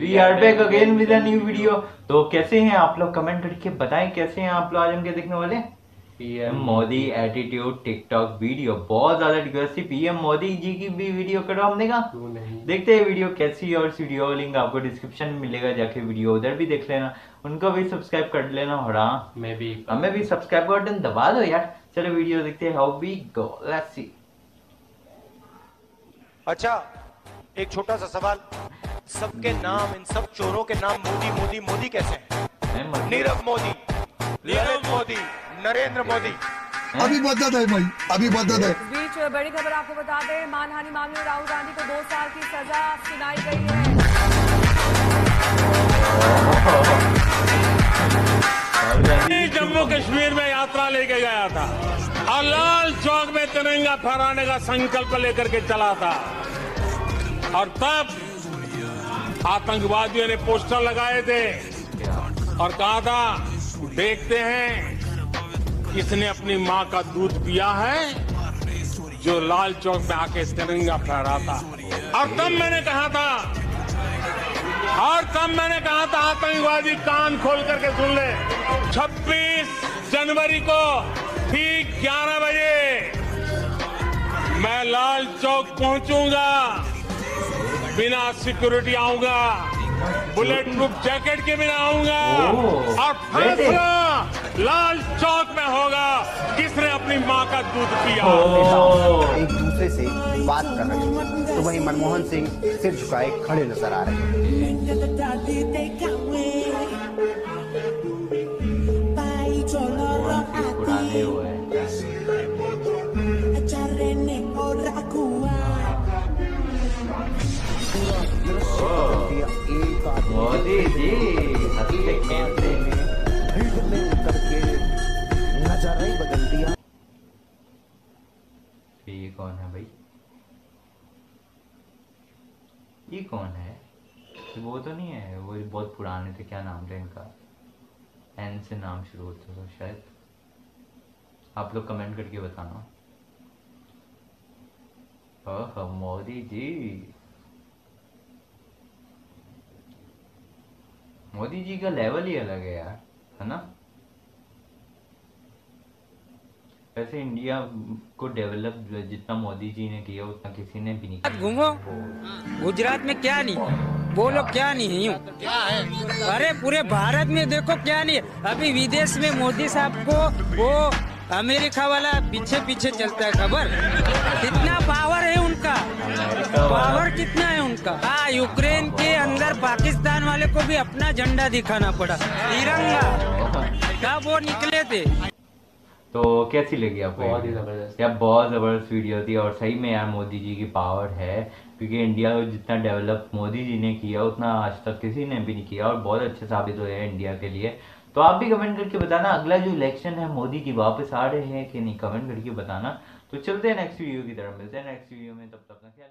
We are back again with a new video तो कैसे हैं आप लोग? कमेंट करके बताएँ कैसे हैं आप लोग आज हम क्या देखने वाले PM Modi attitude TikTok video बहुत ज़्यादा रिक्वेस्ट थी पीएम मोदी जी की भी वीडियो करो हमने कहा। देखते हैं वीडियो कैसी है और वीडियो लिंक आपको डिस्क्रिप्शन में मिलेगा जाके वीडियो उधर भी देख लेना। उनको भी सब्सक्राइब कर लेना और हाँ। मैं भी। हमें भी सब्सक्राइब बटन दबा दो यार। चलो वीडियो देखते हैं how we go let's see अच्छा एक छोटा सा सवाल। सबके नाम इन सब चोरों के नाम मोदी मोदी मोदी कैसे हैं? नीरव मोदी ललित मोदी नरेंद्र मोदी। अभी मदद है भाई अभी मदद है बीच बड़ी खबर आपको बता दें मानहानि मामले में राहुल गांधी को दो साल की सजा सुनाई गई है। जम्मू कश्मीर में यात्रा लेके गया था। और लाल चौक में तिरंगा फहराने का संकल्प लेकर के चला था। और तब आतंकवादियों ने पोस्टर लगाए थे। और कहा था, देखते हैं, किसने अपनी माँ का दूध पिया है, जो लाल चौक में आके तिरंगा फहरा था। और तब मैंने कहा था, और तब मैंने कहा था, आतंकवादी कान खोल करके सुन ले। 26 जनवरी को ठीक 11 बजे मैं लाल चौक पहुंचूँगा। बिना सिक्योरिटी आऊँगा। बुलेट प्रूफ जैकेट के बिना आऊँगा। और फैसला लाल चौक में होगा। किसने अपनी माँ का दूध पिया? एक दूसरे से बात कर रहे हैं। तो वही मनमोहन सिंह सिर झुकाए खड़े नज़र आ रहे हैं। मोदी जी हँसते खेलते भीड़ में उतर के नज़ारा ही बदल दिया। ये कौन है भाई? ये कौन है? वो तो नहीं है वो बहुत पुराने थे क्या नाम था इनका? एन से नाम शुरू होता था शायद। आप लोग कमेंट करके बताना। मोदी जी। मोदी जी का लेवल ही अलग है यार, है ना? वैसे इंडिया को डेवलप जितना मोदी जी ने किया, उतना किसी ने भी नहीं किया। घूमो। गुजरात में क्या नहीं? बोलो क्या नहीं है अरे पूरे भारत में देखो क्या नहीं अभी विदेश में मोदी साहब को वो अमेरिका वाला पीछे पीछे चलता है, खबर? कितना है यूक्रेन के अंदर पाकिस्तान वाले को भी अपना झंडा दिखाना पड़ा। तिरंगा। तब वो निकले थे। तो कैसी लगी आपको बहुत ही ज़बरदस्त। यार बहुत ज़बरदस्त वीडियो थी और सही में यार मोदी जी की पावर है क्योंकि इंडिया को जितना डेवलप मोदी जी ने किया उतना आज तक किसी ने भी नहीं किया और बहुत अच्छे साबित हुए हैं इंडिया के लिए। तो आप भी कमेंट करके बताना अगला जो इलेक्शन है मोदी जी वापस आ रहे हैं कि नहीं? कमेंट करके बताना। तो चलते हैं नेक्स्ट वीडियो की तरफ़ मिलते हैं नेक्स्ट वीडियो में तब तक का ख्याल